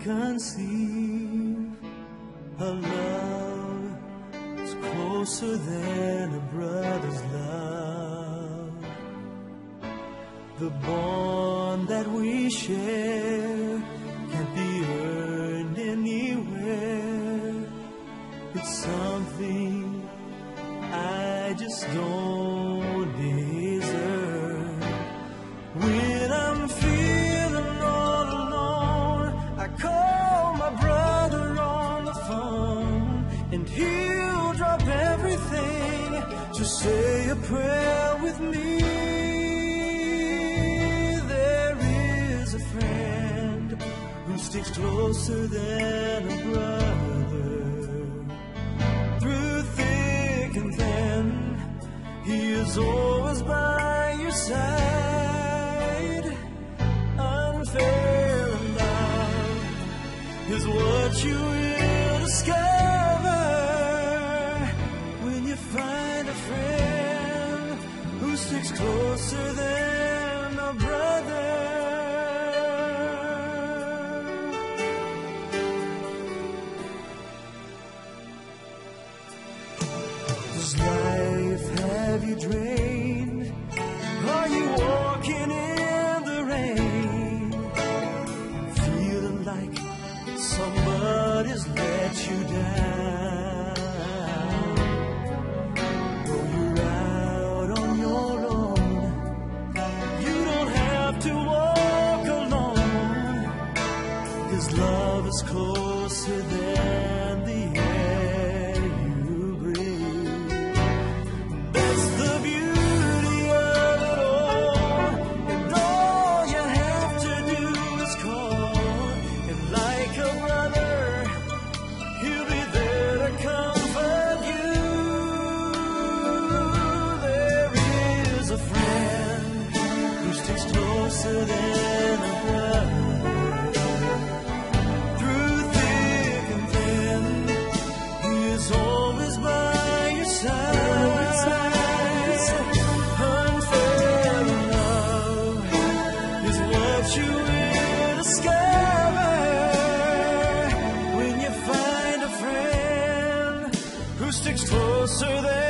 conceive a love is closer than a brother's love. The bond that we share can't be earned anywhere. It's something I just don't need. You drop everything to say a prayer with me. There is a friend who sticks closer than a brother. Through thick and thin, he is always by your side. Unfair love is what you will discover find a friend who sticks closer than cold. closer than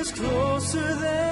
is closer than